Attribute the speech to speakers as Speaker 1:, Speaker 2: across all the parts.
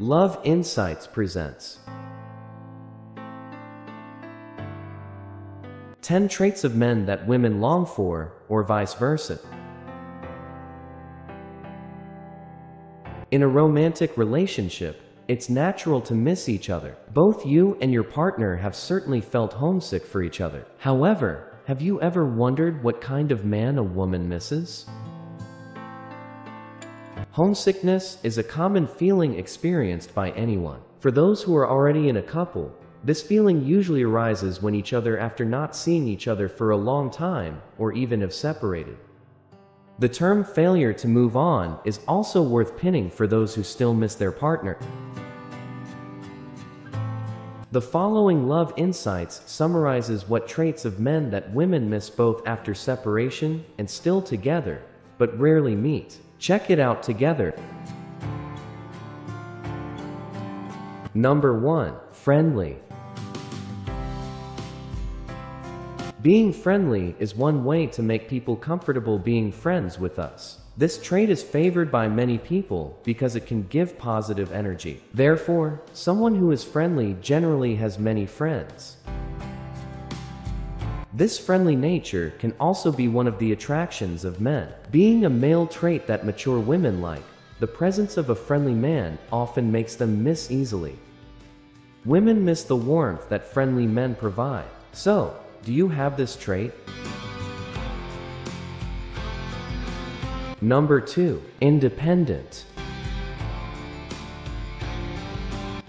Speaker 1: Love Insights presents 10 Traits of Men That Women Long For, or Vice Versa. In a romantic relationship, it's natural to miss each other. Both you and your partner have certainly felt homesick for each other. However, have you ever wondered what kind of man a woman misses? Homesickness is a common feeling experienced by anyone. For those who are already in a couple, this feeling usually arises when each other after not seeing each other for a long time or even have separated. The term failure to move on is also worth pinning for those who still miss their partner. The following Love Insights summarizes what traits of men that women miss both after separation and still together, but rarely meet. Check it out together. Number 1. Friendly. Being friendly is one way to make people comfortable being friends with us. This trait is favored by many people because it can give positive energy. Therefore, someone who is friendly generally has many friends. This friendly nature can also be one of the attractions of men. Being a male trait that mature women like, the presence of a friendly man often makes them miss easily. Women miss the warmth that friendly men provide. So, do you have this trait? Number 2. Independent.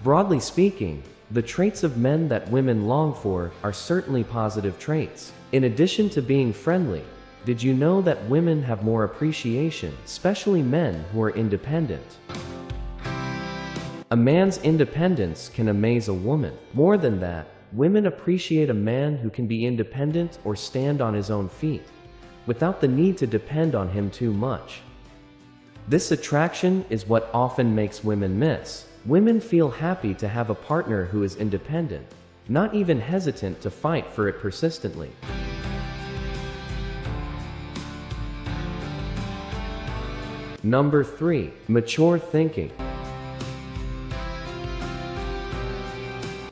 Speaker 1: Broadly speaking, the traits of men that women long for are certainly positive traits. In addition to being friendly, did you know that women have more appreciation, especially men who are independent? A man's independence can amaze a woman. More than that, women appreciate a man who can be independent or stand on his own feet, without the need to depend on him too much. This attraction is what often makes women miss. Women feel happy to have a partner who is independent, not even hesitant to fight for it persistently. Number 3. Mature thinking.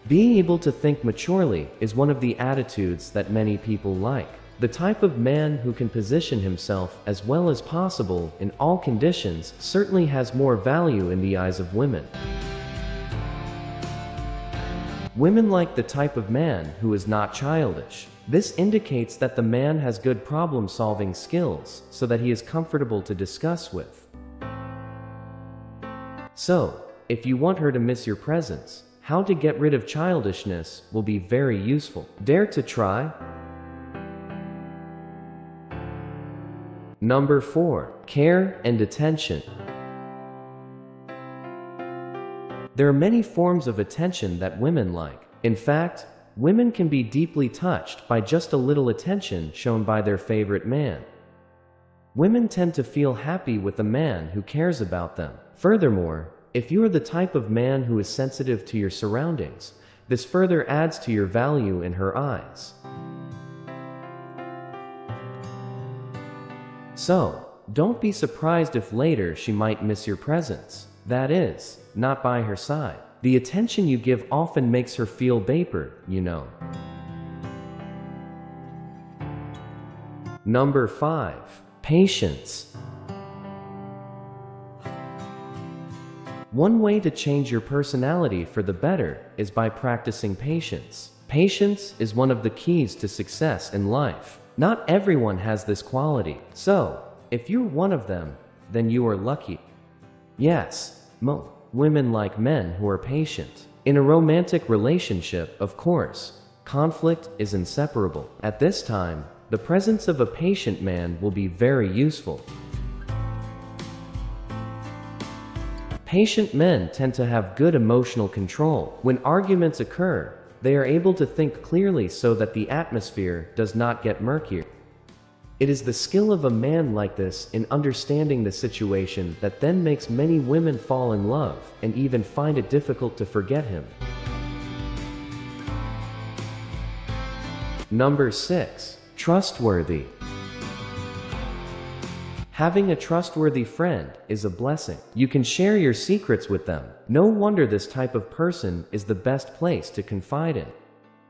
Speaker 1: Being able to think maturely is one of the attitudes that many people like. The type of man who can position himself as well as possible in all conditions certainly has more value in the eyes of women. Women like the type of man who is not childish. This indicates that the man has good problem-solving skills so that he is comfortable to discuss with. So, if you want her to miss your presence, how to get rid of childishness will be very useful. Dare to try? Number 4. Care and attention. There are many forms of attention that women like. In fact, women can be deeply touched by just a little attention shown by their favorite man. Women tend to feel happy with a man who cares about them. Furthermore, if you are the type of man who is sensitive to your surroundings, this further adds to your value in her eyes. So, don't be surprised if later she might miss your presence. That is, not by her side. The attention you give often makes her feel vapor, you know. Number 5. Patience. One way to change your personality for the better is by practicing patience. Patience is one of the keys to success in life. Not everyone has this quality, so if you're one of them, then you are lucky. Yes, mo women like men who are patient. In a romantic relationship, of course, conflict is inseparable. At this time, the presence of a patient man will be very useful. Patient men tend to have good emotional control. When arguments occur, they are able to think clearly so that the atmosphere does not get murkier. It is the skill of a man like this in understanding the situation that then makes many women fall in love and even find it difficult to forget him. Number 6. Trustworthy. Having a trustworthy friend is a blessing. You can share your secrets with them. No wonder this type of person is the best place to confide in.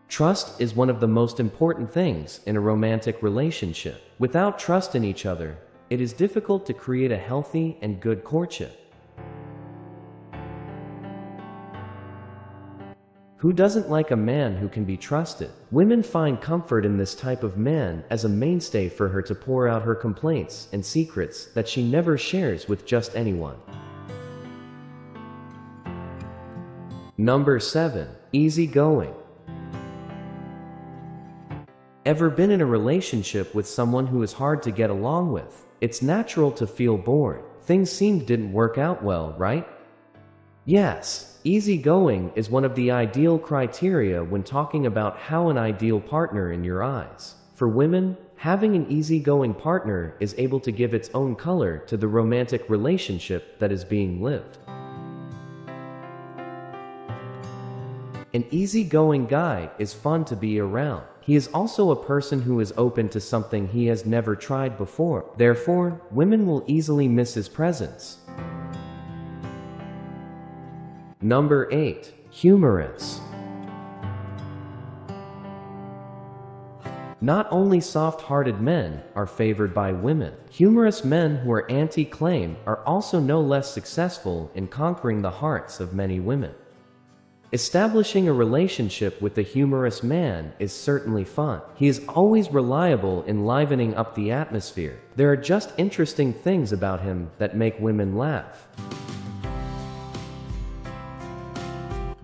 Speaker 1: Trust is one of the most important things in a romantic relationship. Without trust in each other, it is difficult to create a healthy and good courtship. Who doesn't like a man who can be trusted? Women find comfort in this type of man as a mainstay for her to pour out her complaints and secrets that she never shares with just anyone. Number 7. Easygoing. Ever been in a relationship with someone who is hard to get along with? It's natural to feel bored. Things seemed didn't work out well, right? Yes, easygoing is one of the ideal criteria when talking about how an ideal partner in your eyes. For women, having an easygoing partner is able to give its own color to the romantic relationship that is being lived. An easygoing guy is fun to be around. He is also a person who is open to something he has never tried before. Therefore, women will easily miss his presence. Number 8. Humorous. Not only soft-hearted men are favored by women, humorous men who are anti-claim are also no less successful in conquering the hearts of many women. Establishing a relationship with a humorous man is certainly fun. He is always reliable in livening up the atmosphere. There are just interesting things about him that make women laugh.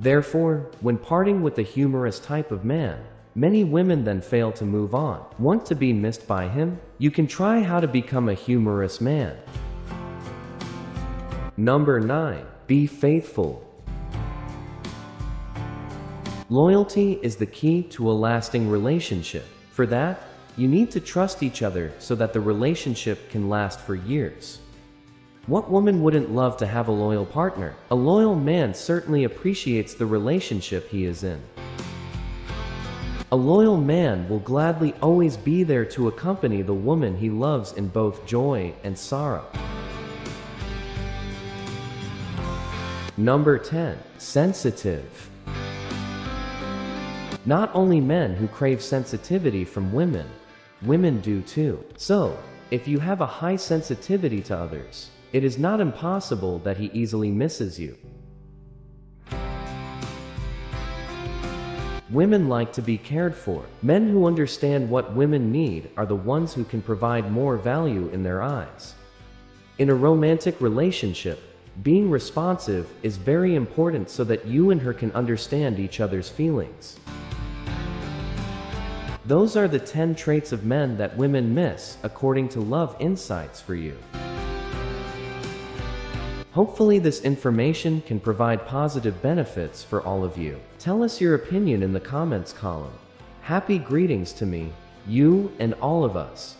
Speaker 1: Therefore, when parting with a humorous type of man, many women then fail to move on. Want to be missed by him? You can try how to become a humorous man. Number 9. Be faithful. Loyalty is the key to a lasting relationship. For that, you need to trust each other so that the relationship can last for years. What woman wouldn't love to have a loyal partner? A loyal man certainly appreciates the relationship he is in. A loyal man will gladly always be there to accompany the woman he loves in both joy and sorrow. Number 10. Sensitive. Not only men who crave sensitivity from women, women do too. So, if you have a high sensitivity to others, it is not impossible that he easily misses you. Women like to be cared for. Men who understand what women need are the ones who can provide more value in their eyes. In a romantic relationship, being responsive is very important so that you and her can understand each other's feelings. Those are the 10 traits of men that women miss, according to Love Insights for you. Hopefully this information can provide positive benefits for all of you. Tell us your opinion in the comments column. Happy greetings to me, you, and all of us.